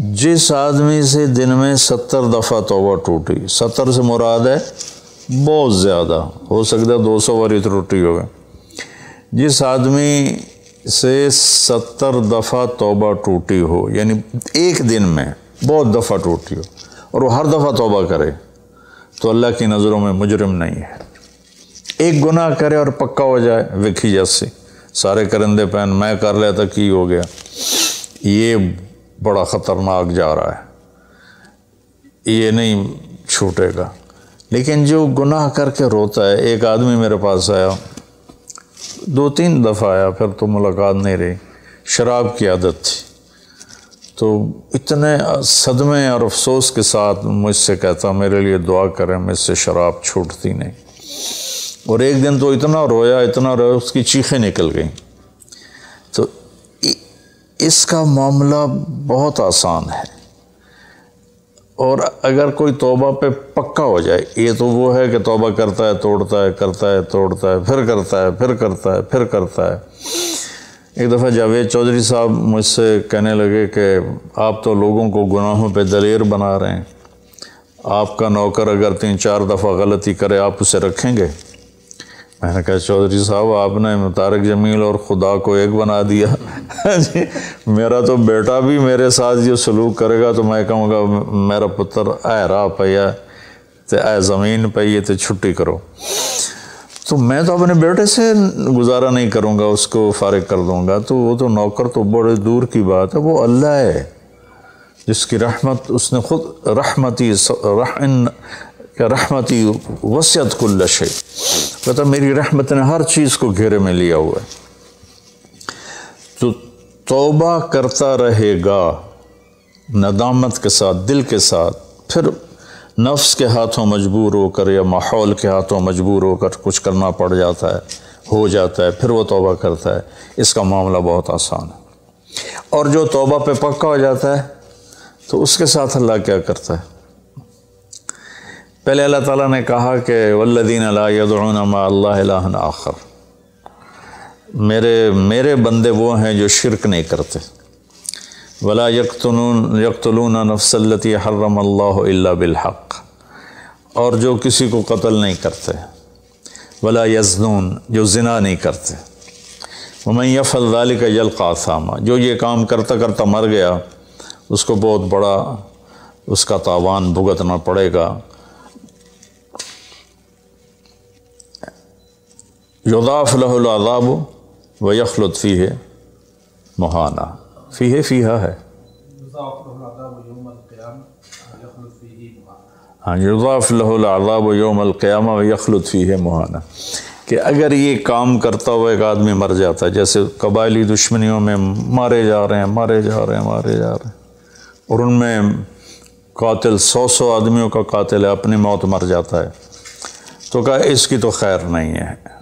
जिस आदमी से दिन में सत्तर दफ़ा तोबा टूटी, सत्तर से मुराद है, बहुत ज़्यादा, हो सकता है दो सौ बारी त्रुटि हो गए जिस आदमी से सत्तर दफ़ा तोबा टूटी हो, यानी एक दिन में बहुत दफ़ा टूटी हो, और वो हर दफ़ा तोबा करे तो अल्लाह की नज़रों में मुजरम नहीं है। एक गुनाह करे और पक्का हो जाए विखी जैसे सारे करंदे पहन मैं कर था की हो गया। ये बड़ा ख़तरनाक जा रहा है। ये नहीं छूटेगा। लेकिन जो गुनाह करके रोता है, एक आदमी मेरे पास आया। दो तीन दफ़ा आया, फिर तो मुलाकात नहीं रही। शराब की आदत थी। तो इतने सदमे और अफसोस के साथ मुझसे कहता, मेरे लिए दुआ करें मुझसे शराब छूटती नहीं। और एक दिन तो इतना रोया इतना रोया, उसकी चीखें निकल गई। तो इसका मामला बहुत आसान है। और अगर कोई तोबा पे पक्का हो जाए, ये तो वो है कि तोबा करता है, तोड़ता है, करता है, तोड़ता है, फिर करता है, फिर करता है, फिर करता है। एक दफ़ा जावेद चौधरी साहब मुझसे कहने लगे कि आप तो लोगों को गुनाहों पे दलेर बना रहे हैं। आपका नौकर अगर तीन चार दफ़ा गलती करे, आप उसे रखेंगे? मैंने कहा, चौधरी साहब, आपने तारक जमील और खुदा को एक बना दिया। मेरा तो बेटा भी मेरे साथ जो सलूक करेगा तो मैं कहूँगा, मेरा पुत्र ऐ राह पैया तो ऐ ज़मीन पे तो छुट्टी करो। तो मैं तो अपने बेटे से गुजारा नहीं करूँगा, उसको फारिग कर दूँगा। तो वो तो नौकर तो बड़े दूर की बात है, वो अल्लाह है, जिसकी रहमत, उसने खुद रहमती रहन रहमती वसीत कुल्ल शे कहता मेरी रहमत ने हर चीज़ को घेरे में लिया हुआ है। तौबा करता रहेगा, नदामत के साथ, दिल के साथ, फिर नफ्स के हाथों मजबूर होकर या माहौल के हाथों मजबूर होकर कुछ करना पड़ जाता है, हो जाता है, फिर वो तोबा करता है। इसका मामला बहुत आसान है। और जो तोबा पे पक्का हो जाता है तो उसके साथ अल्लाह क्या करता है? पहले अल्लाह ताला ने कहा कि, वल्लदीन अल्लाह आखर। मेरे मेरे बंदे वो हैं जो शिरक नहीं करते। वला यकतलून यकतलून नफसलती हर्रम अल्लाह बिलहक़। और जो किसी को कत्ल नहीं करते। वला यजनून, जो ज़िना नहीं करते। वमन यफ़ल का यल कासामा जो ये काम करता करता मर गया, उसको बहुत बड़ा, उसका तावान भुगतना पड़ेगा। युदाफ़ लहलाज़ाब व यखलुतफ़ी है, मुहाना। फ़ी है, फ़ीहा है। हाँ युज़ाफ़लाज़ाब योमक़यामा यखलुतफ़ी है, मुहाना। कि अगर ये काम करता हुआ एक आदमी मर जाता है, जैसे कबायली दुश्मनियों में मारे जा रहे हैं, मारे जा रहे हैं, मारे जा रहे हैं, और उनमें कातिल सौ सौ आदमियों का कातिल है, अपनी मौत मर जाता है तो कहा इसकी तो खैर नहीं है।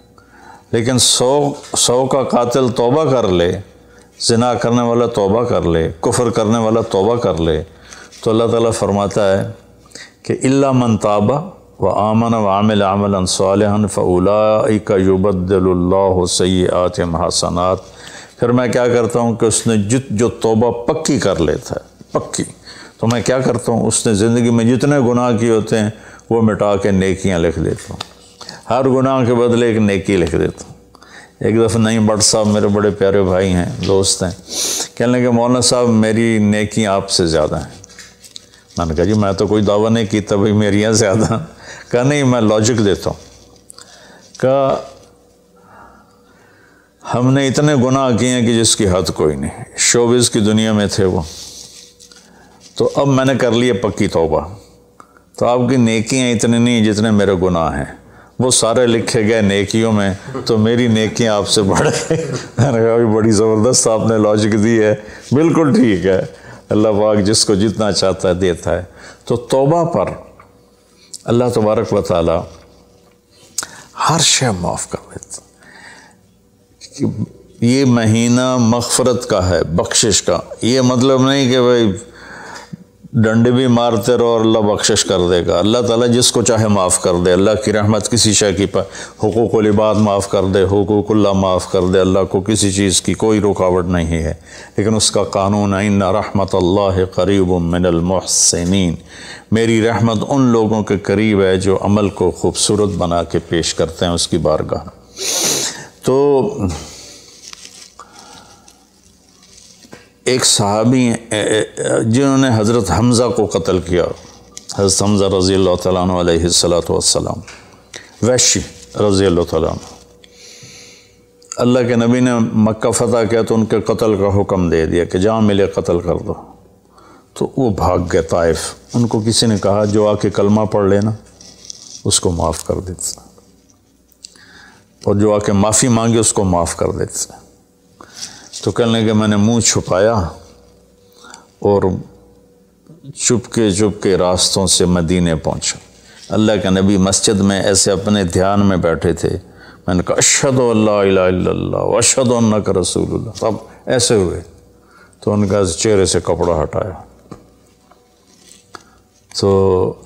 लेकिन सौ सौ का कातिल तोबा कर ले, जना करने वाला तोबा कर ले, कुफर करने वाला तोबा कर ले तो अल्लाह ताला फरमाता है कि इल्ला मन ताबा व आमन व आमिल आमल सालन फ़ुला का युबद्दल्ला सयात महसनात फिर मैं क्या करता हूँ कि उसने जित, जो तोबा पक्की कर लेता है पक्की तो मैं क्या करता हूँ, उसने ज़िंदगी में जितने गुनाह किए होते हैं, वो मिटा के नेकियाँ लिख देता हूँ। हर गुनाह के बदले एक नेकी लिख देता हूँ। एक दफ़ा नहीं भट्ट साहब मेरे बड़े प्यारे भाई हैं, दोस्त हैं। कहने लगे, मौलाना साहब, मेरी नेकी आपसे ज़्यादा है। मैंने कहा, जी, मैं तो कोई दावा नहीं की तभी मेरियाँ ज़्यादा कहा, नहीं, मैं लॉजिक देता हूँ। कहा, हमने इतने गुनाह किए हैं कि जिसकी हद कोई नहीं। शोबिस की दुनिया में थे वो। तो अब मैंने कर लिया पक्की तोबा। तो आपकी नेकियाँ इतनी नहीं जितने मेरे गुनाह हैं। वो सारे लिखे गए नेकियों में तो मेरी नेकियाँ आपसे बढ़ गई। मैंने कहा बड़ी ज़बरदस्त आपने लॉजिक दी है। बिल्कुल ठीक है। अल्लाह पाक जिसको जितना चाहता है, देता है। तो तोबा पर, अल्लाह तबारक व हर शय माफ़ कर देता ये महीना मगफरत का है, बख्शिश का। ये मतलब नहीं कि भाई डंडे भी मारते रहो और अल्लाह बख्शिश कर देगा। अल्लाह ताला जिसको चाहे माफ़ कर दे। अल्लाह की रहमत किसी शय की पर हकूक़ लिबाद माफ़ कर दे, हकूक़ल्ला माफ़ कर दे। अल्लाह को किसी चीज़ की कोई रुकावट नहीं है। लेकिन उसका कानून है इन रहमत अल्लाह करीब मिनलमहसिन मेरी रहमत उन लोगों के करीब है जो अमल को खूबसूरत बना के पेश करते हैं उसकी बारगाह। तो एक सहाबी जिन्होंने हज़रत हमज़ा को कत्ल किया, हज़रत हमज़ा रज़ी अल्लाह तसलाम वैशी रज़ी अल्लाह अल्लाह के नबी ने मक्का फ़तह किया तो उनके कत्ल का हुक्म दे दिया कि जहाँ मिले कत्ल कर दो। तो वो भाग गए ताइफ। उनको किसी ने कहा, जो आके कलमा पढ़ लेना, उसको माफ़ कर देते और जो आके माफ़ी मांगे, उसको माफ़ कर देते तो कहने लगे, मैंने मुँह छुपाया और चुपके चुपके रास्तों से मदीने पहुँचा। अल्लाह के नबी मस्जिद में ऐसे अपने ध्यान में बैठे थे। मैंने कहा अशद अशद का रसूल तब ऐसे हुए। तो उनका चेहरे से कपड़ा हटाया। तो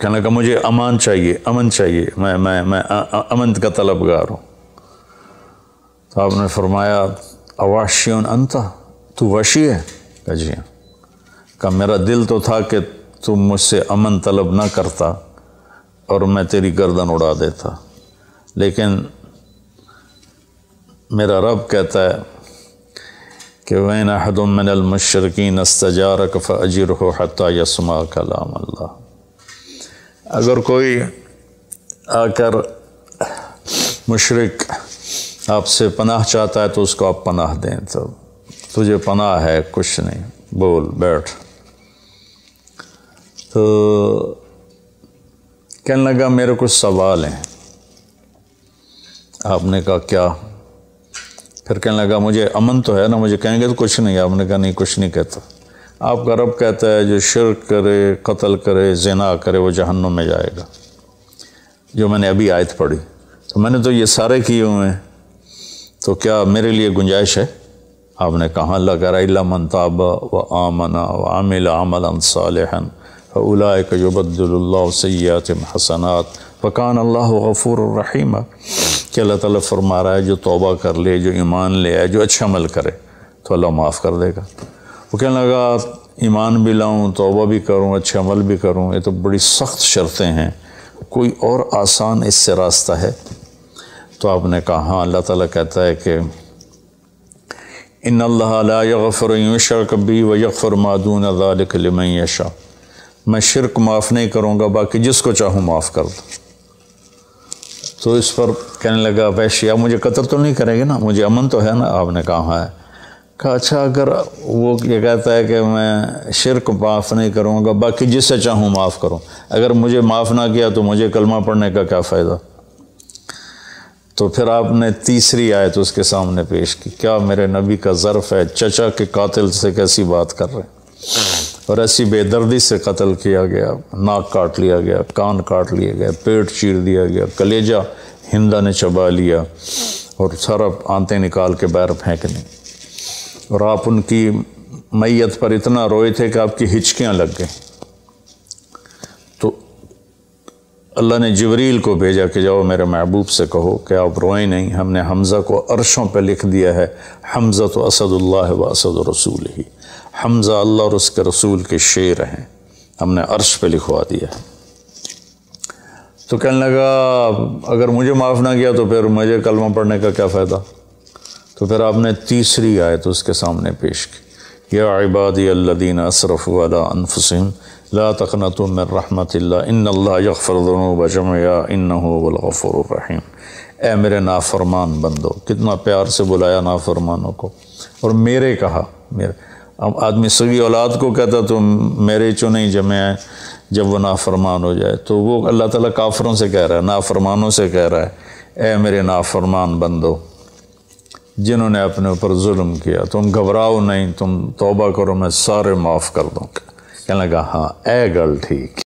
कहने का मुझे अमान चाहिए, अमन चाहिए, मैं मैं मैं अमन का तलबगार हूँ। तो आपने फरमाया अवाशियन अंता, तू वशी है? कहा जी हाँ का मेरा दिल तो था कि तुम मुझसे अमन तलब ना करता और मैं तेरी गर्दन उड़ा देता। लेकिन मेरा रब कहता है कि वैन अहदमिनमशरकिन अस्तजारक फ़जर हो हती यसमा कलाम अल्लाह। अगर कोई आकर मुशरक आपसे पनाह चाहता है तो उसको आप पनाह दें तो तुझे पनाह है, कुछ नहीं। बोल, बैठ। तो कहने लगा, मेरे कुछ सवाल हैं। आपने कहा, क्या? फिर कहने लगा, मुझे अमन तो है ना, मुझे कहेंगे तो कुछ नहीं आपने कहा, नहीं, कुछ नहीं कहता। आपका रब कहता है, जो शिर करे, कत्ल करे, जना करे, वो जहन्नुम में जाएगा। जो मैंने अभी आयत पढ़ी तो मैंने तो ये सारे किए हुए हैं। तो क्या मेरे लिए गुंजाइश है? आपने कहा लगा मन ताब व आमना व आमिल आमल सालहन उलाक युबद्दुल्ला सयात हसनात। फ़कान अल्लाह गफ़ूर रहीम। कि अल्लाह ताला फरमा रहा है, जो तौबा कर ले, जो ईमान ले आए जो अच्छा अमल करे तो अल्लाह माफ़ कर देगा। वो कहने लगा, ईमान भी लाऊँ, तौबा भी करूँ, अच्छे अमल भी करूँ, ये तो बड़ी सख्त शर्तें हैं। कोई और आसान इससे रास्ता है? तो आपने कहा हाँ अल्लाह ताला कहता है कि इन अल्लाफ़र कभी व यफ़र मादून यशा। मैं शिरक माफ़ नहीं करूँगा, बाकी जिसको चाहूँ माफ़ कर दो। तो इस पर कहने लगा, वैश्य मुझे कतर तो नहीं करेंगे ना? मुझे अमन तो है ना? आपने कहा हाँ। है कहा अच्छा अगर वो ये कहता है कि मैं शिरक माफ़ नहीं करूँगा, बाकी जिससे चाहूँ माफ़ करूँ। अगर मुझे माफ़ ना किया तो मुझे कलमा पढ़ने का क्या फ़ायदा? तो फिर आपने तीसरी आयत उसके सामने पेश की, क्या मेरे नबी का ज़र्फ़ है चचा के कातिल से कैसी बात कर रहे हैं? और ऐसी बेदर्दी से कत्ल किया गया, नाक काट लिया गया, कान काट लिया गया पेट चीर दिया गया, कलेजा हिंदा ने चबा लिया और सारा आंतें निकाल के बैर फेंकनी। और आप उनकी मैयत पर इतना रोए थे कि आपकी हिचकियाँ लग गई। अल्लाह ने जबरील को भेजा कि जाओ मेरे महबूब से कहो कि आप रोएँ नहीं, हमने हमज़ा को अरशों पर लिख दिया है हमज़ा तो असदुल्ला व असद रसूल ही हमज़ा अल्लाह और उसके रसूल के शेर हैं, हमने अर्श पे लिखवा दिया है। तो कहने लगा, अगर मुझे माफ़ ना किया तो फिर मुझे कलमा पढ़ने का क्या फ़ायदा? तो फिर आपने तीसरी आयत तो उसके सामने पेश की। या इबादी अल्लादीन असरफ़ वाला अनफसम ला तकना तुम रहमत इन बजमया इन वलगफ़ुररहीम ए मेरे नाफरमान बंदो कितना प्यार से बुलाया नाफरमानों को और मेरे कहा मेरे अब आदमी सगी औलाद को कहता तो मेरे चो नहीं जमे आए जब वो नाफरमान हो जाए तो वो अल्लाह ताला काफरों से कह रहा है नाफरमानों से कह रहा है ए मेरे नाफरमान बंदो जिन्होंने अपने ऊपर जुल्म किया तुम घबराओ नहीं तुम तौबा करो मैं सारे माफ़ कर दूँगा कहने लगा हाँ ए गल ठीक।